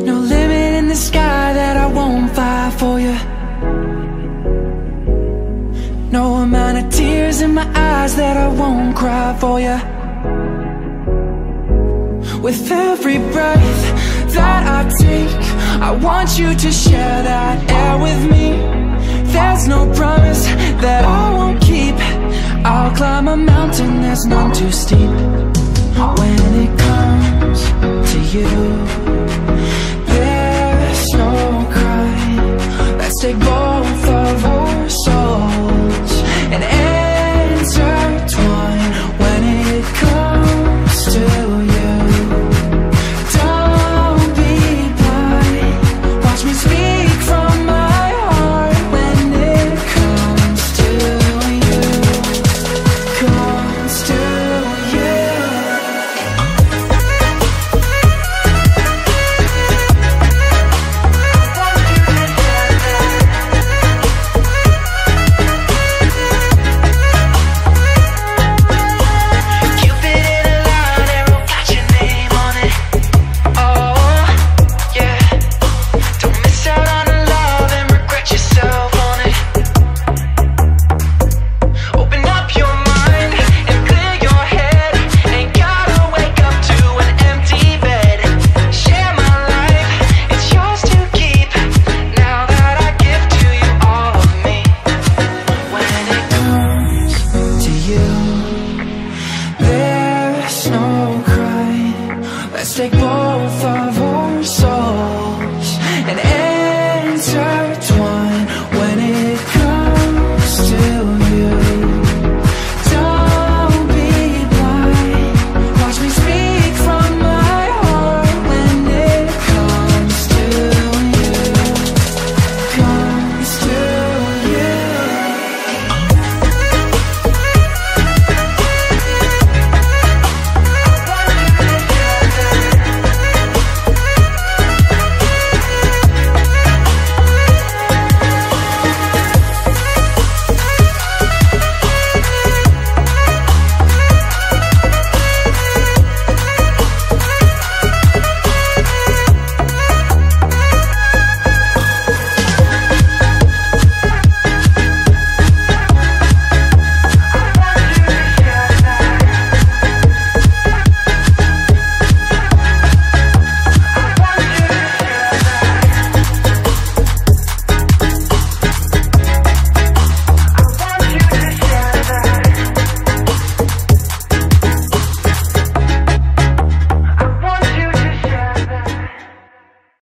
No limit in the sky that I won't fly for you No amount of tears in my eyes that I won't cry for you With every breath that I take I want you to share that air with me. There's no promise that I won't keep. I'll climb a mountain that's none too steep. When it comes to you take both Let's take both